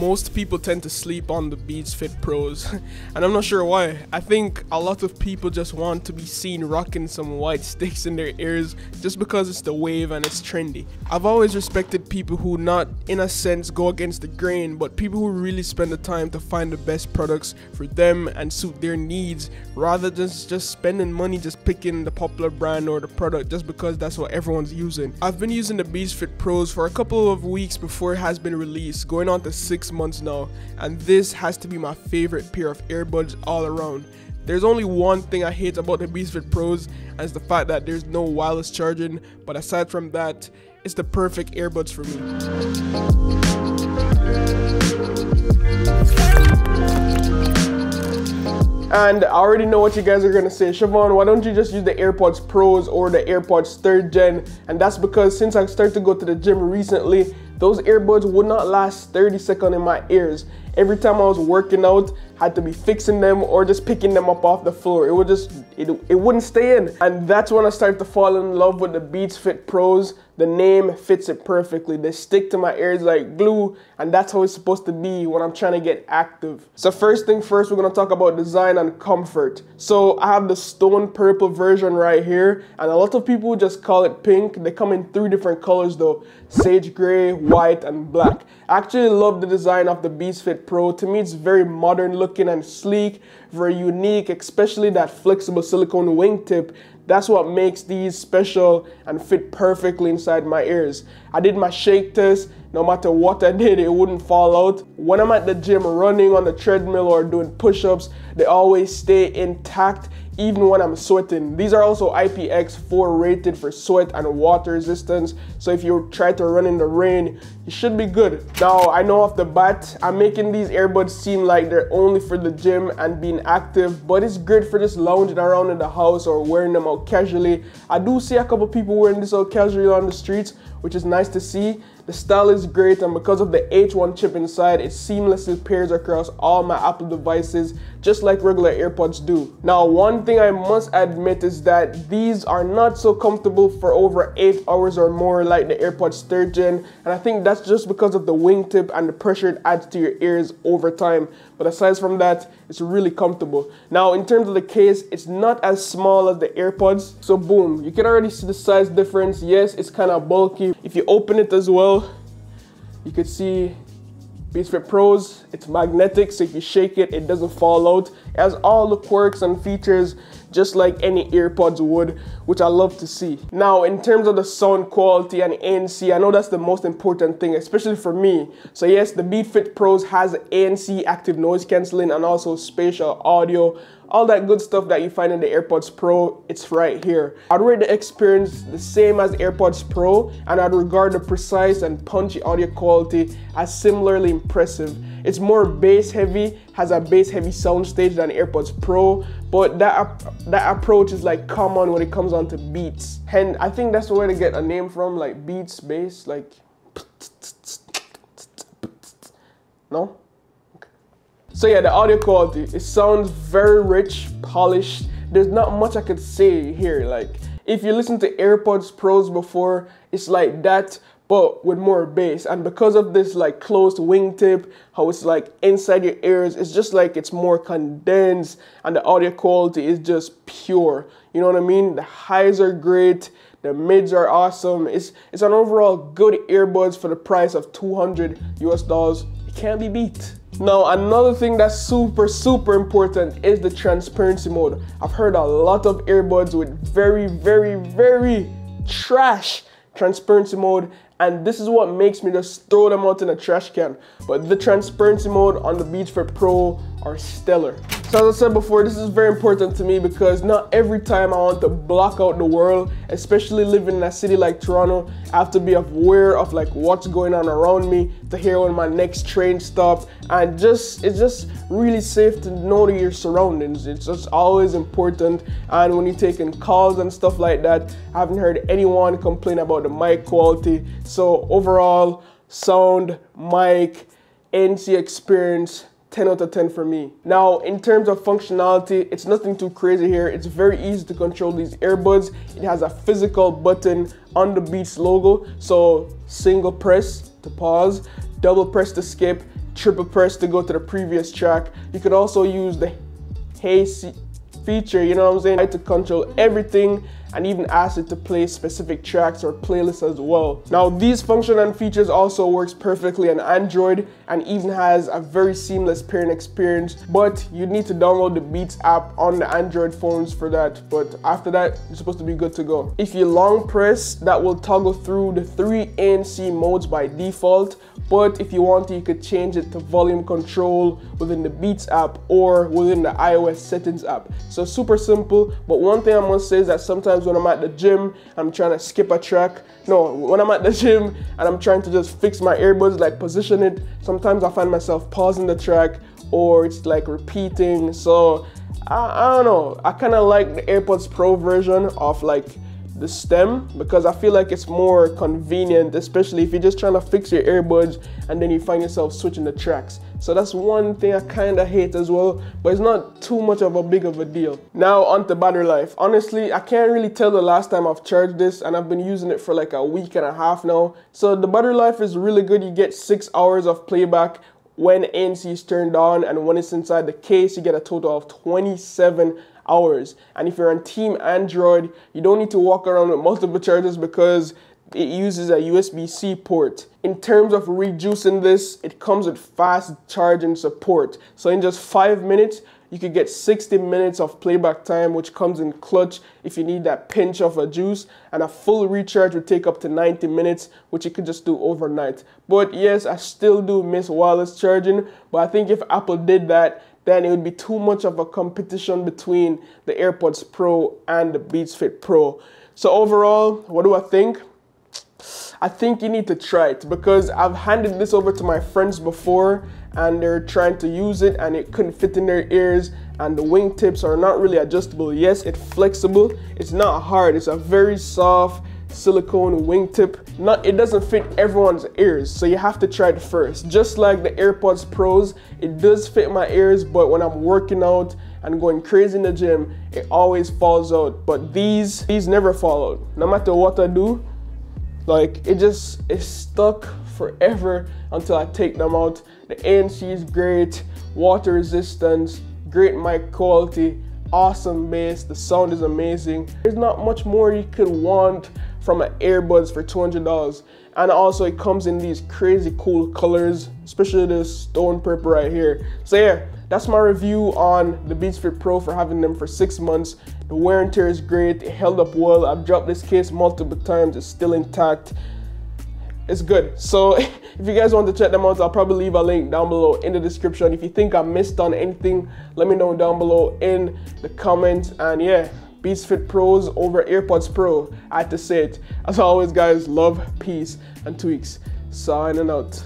most people tend to sleep on the Beats Fit Pros, and I'm not sure why. I think a lot of people just want to be seen rocking some white sticks in their ears just because it's the wave and it's trendy. I've always respected people who not in a sense go against the grain, but people who really spend the time to find the best products for them and suit their needs rather than just spending money just picking the popular brand or the product just because that's what everyone's using. I've been using the Beats Fit Pros for a couple of weeks before it has been released, going on to six months now, and this has to be my favorite pair of earbuds all around. There's only one thing I hate about the Beats Fit Pros, and it's the fact that there's no wireless charging, but aside from that, it's the perfect earbuds for me. And I already know what you guys are gonna say. Shevon, why don't you just use the AirPods Pros or the AirPods 3rd gen? And that's because since I started to go to the gym recently, those earbuds would not last 30 seconds in my ears. Every time I was working out, had to be fixing them or just picking them up off the floor. It would just, it, it wouldn't stay in. And that's when I started to fall in love with the Beats Fit Pros. The name fits it perfectly. They stick to my ears like glue, and that's how it's supposed to be when I'm trying to get active. So first thing first, we're gonna talk about design and comfort. So I have the stone purple version right here, and a lot of people just call it pink. They come in three different colors though, sage gray, white, and black. I actually love the design of the Beats Fit Pro. To me, it's very modern looking and sleek, very unique, especially that flexible silicone wingtip that's what makes these special and fit perfectly inside my ears. I did my shake test. No matter what I did, it wouldn't fall out. When I'm at the gym running on the treadmill or doing push-ups, they always stay intact even when I'm sweating. These are also IPX4 rated for sweat and water resistance. So if you try to run in the rain, you should be good. Now, I know off the bat, I'm making these earbuds seem like they're only for the gym and being active, but it's great for just lounging around in the house or wearing them out casually. I do see a couple people wearing this out casually on the streets, which is nice to see. The style is great and because of the H1 chip inside, it seamlessly pairs across all my Apple devices just like regular AirPods do. Now, one thing I must admit is that these are not so comfortable for over 8 hours or more like the AirPods 3rd gen, and I think that's just because of the wingtip and the pressure it adds to your ears over time. But aside from that, it's really comfortable. Now, in terms of the case, it's not as small as the AirPods, so boom, you can already see the size difference. Yes, it's kind of bulky. If you open it as well, you could see Beats Fit Pros, it's magnetic, so if you shake it, it doesn't fall out. It has all the quirks and features just like any earpods would, which I love to see. Now, in terms of the sound quality and ANC, I know that's the most important thing, especially for me. So yes, the Beats Fit Pros has ANC active noise cancelling and also spatial audio, all that good stuff that you find in the AirPods Pro, it's right here. I'd rate the experience the same as AirPods Pro, and I'd regard the precise and punchy audio quality as similarly impressive. It's more bass heavy, has a bass heavy sound stage than AirPods Pro, but that, that approach is like common when it comes on to beats. And I think that's where they get a name from, like beats, bass, like no? So yeah, the audio quality, it sounds very rich, polished. There's not much I could say here. Like, if you listen to AirPods Pros before, it's like that, but with more bass. And because of this like closed wingtip, how it's like inside your ears, it's just like it's more condensed and the audio quality is just pure. You know what I mean? The highs are great, the mids are awesome. It's it's an overall good earbuds for the price of 200 US dollars. It can't be beat. Now, another thing that's super, super important is the transparency mode. I've heard a lot of earbuds with very, very, very trash transparency mode and this is what makes me just throw them out in a trash can. But the transparency mode on the Beats Fit Pro are stellar. So as I said before, this is very important to me because not every time I want to block out the world, especially living in a city like Toronto, I have to be aware of like what's going on around me to hear when my next train stops and just it's just really safe to know your surroundings. It's just always important and when you're taking calls and stuff like that, I haven't heard anyone complain about the mic quality. So overall, sound, mic, ANC experience, 10 out of 10 for me. Now, in terms of functionality, it's nothing too crazy here. It's very easy to control these earbuds. It has a physical button on the Beats logo. So single press to pause, double press to skip, triple press to go to the previous track. You could also use the Hey feature, you know what I'm saying? I to control everything and even ask it to play specific tracks or playlists as well. Now these function and features also works perfectly on Android and even has a very seamless pairing experience, but you need to download the Beats app on the Android phones for that. But after that, you're supposed to be good to go. If you long press, that will toggle through the three ANC modes by default, but if you want to, you could change it to volume control within the Beats app or within the iOS settings app. So super simple, but one thing I must say is that sometimes when I'm at the gym, I'm trying to skip a track. No, when I'm at the gym and I'm trying to just fix my earbuds, like position it, sometimes I find myself pausing the track or it's like repeating. So I, I don't know. I kind of like the AirPods Pro version of like the stem because I feel like it's more convenient, especially if you're just trying to fix your earbuds and then you find yourself switching the tracks. So that's one thing I kind of hate as well, but it's not too much of a big of a deal. Now on to battery life. Honestly, I can't really tell the last time I've charged this and I've been using it for like a week and a half now. So the battery life is really good. You get six hours of playback when ANC is turned on and when it's inside the case you get a total of 27 hours and if you're on team android you don't need to walk around with multiple chargers because it uses a USB-C port. In terms of reducing this, it comes with fast charging support. So in just five minutes, you could get 60 minutes of playback time, which comes in clutch if you need that pinch of a juice. And a full recharge would take up to 90 minutes, which you could just do overnight. But yes, I still do miss wireless charging. But I think if Apple did that, then it would be too much of a competition between the AirPods Pro and the Beats Fit Pro. So overall, what do I think? I think you need to try it because I've handed this over to my friends before and they're trying to use it and it couldn't fit in their ears and the wingtips are not really adjustable. Yes, it's flexible. It's not hard. It's a very soft silicone wingtip. Not, it doesn't fit everyone's ears, so you have to try it first. Just like the AirPods Pros, it does fit my ears, but when I'm working out and going crazy in the gym, it always falls out. But these, these never fall out. No matter what I do, like it just is stuck forever until I take them out. The ANC is great, water resistance, great mic quality, awesome bass, the sound is amazing. There's not much more you could want from an earbuds for $200. And also it comes in these crazy cool colors, especially this stone purple right here. So yeah, that's my review on the Beats Fit Pro for having them for six months. The wear and tear is great. It held up well. I've dropped this case multiple times. It's still intact. It's good. So if you guys want to check them out, I'll probably leave a link down below in the description. If you think I missed on anything, let me know down below in the comments. And yeah, Beats Fit Pros over AirPods Pro. I had to say it. As always, guys, love, peace, and tweaks. Signing out.